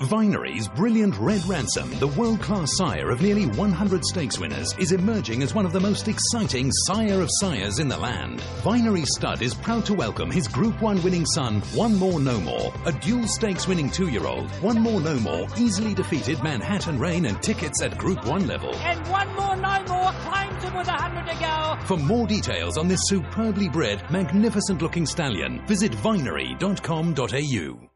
Vinery's brilliant Red Ransom, the world class sire of nearly 100 stakes winners, is emerging as one of the most exciting sire of sires in the land. Vinery Stud is proud to welcome his Group 1 winning son, One More No More, a dual stakes winning two year old. One More No More easily defeated Manhattan Rain and tickets at Group 1 level. And one more, no more, climbs him with hundred to go. For more details on this superbly bred, magnificent looking stallion, visit vinery.com.au.